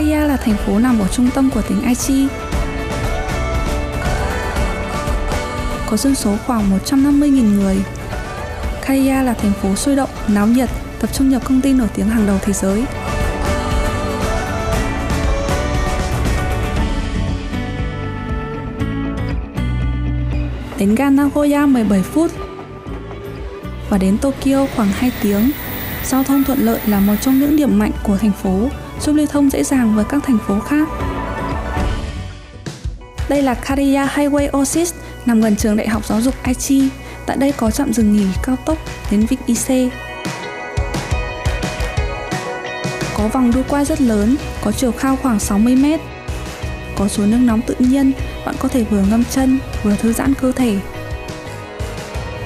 Kariya là thành phố nằm ở trung tâm của tỉnh Aichi. Có dân số khoảng 150.000 người. Kaya là thành phố sôi động, náo nhiệt, tập trung nhiều công ty nổi tiếng hàng đầu thế giới. Đến ga Nagoya 17 phút và đến Tokyo khoảng 2 tiếng. Giao thông thuận lợi là một trong những điểm mạnh của thành phố, giúp lưu thông dễ dàng với các thành phố khác. Đây là Kariya Highway Oasis, nằm gần trường Đại học Giáo dục Aichi. Tại đây có trạm dừng nghỉ cao tốc đến Vịnh Ise. Có vòng đua quay rất lớn, có chiều cao khoảng 60 mét. Có suối nước nóng tự nhiên, bạn có thể vừa ngâm chân, vừa thư giãn cơ thể.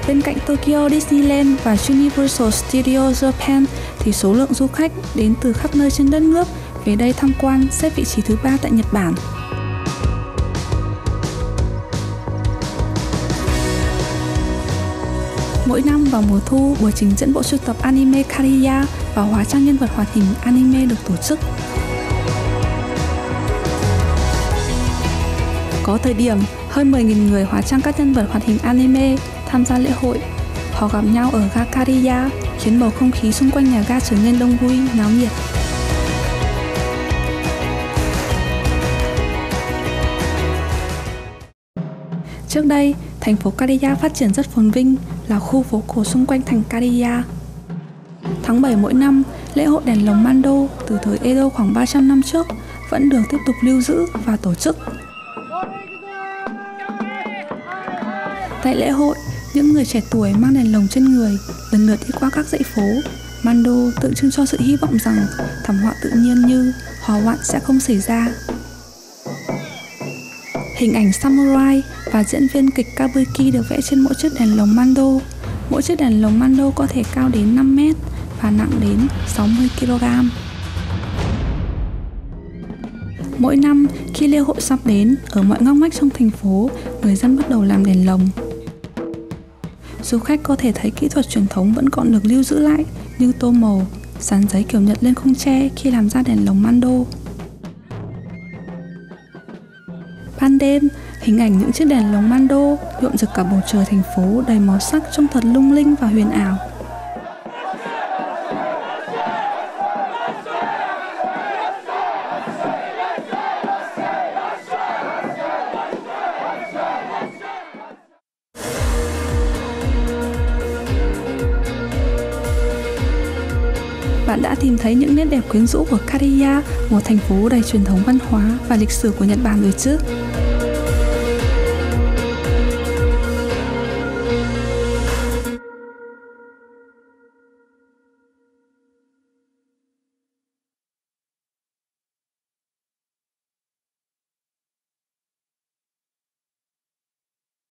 Bên cạnh Tokyo Disneyland và Universal Studios Japan thì số lượng du khách đến từ khắp nơi trên đất nước về đây tham quan xếp vị trí thứ ba tại Nhật Bản. Mỗi năm vào mùa thu, buổi trình diễn bộ sưu tập anime Kariya và hóa trang nhân vật hoạt hình anime được tổ chức. Có thời điểm, hơn 10.000 người hóa trang các nhân vật hoạt hình anime tham gia lễ hội. Họ gặp nhau ở ga Kariya, khiến bầu không khí xung quanh nhà ga trở nên đông vui, náo nhiệt. Trước đây, thành phố Kariya phát triển rất phồn vinh, là khu phố cổ xung quanh thành Kariya. Tháng 7 mỗi năm, lễ hội đèn lồng Mando từ thời Edo khoảng 300 năm trước vẫn được tiếp tục lưu giữ và tổ chức. Tại lễ hội, những người trẻ tuổi mang đèn lồng trên người lần lượt đi qua các dãy phố. Mando tượng trưng cho sự hy vọng rằng thảm họa tự nhiên như hỏa hoạn sẽ không xảy ra. Hình ảnh samurai và diễn viên kịch Kabuki được vẽ trên mỗi chiếc đèn lồng Mando. Mỗi chiếc đèn lồng Mando có thể cao đến 5 mét và nặng đến 60 kg. Mỗi năm, khi lễ hội sắp đến, ở mọi ngóc ngách trong thành phố, người dân bắt đầu làm đèn lồng du khách có thể thấy kỹ thuật truyền thống vẫn còn được lưu giữ lại như tô màu, dán giấy kiểu Nhật lên khung tre khi làm ra đèn lồng mando. Ban đêm, hình ảnh những chiếc đèn lồng mando nhuộm rực cả bầu trời thành phố đầy màu sắc trông thật lung linh và huyền ảo. Bạn đã tìm thấy những nét đẹp quyến rũ của Kariya, một thành phố đầy truyền thống văn hóa và lịch sử của Nhật Bản rồi chứ?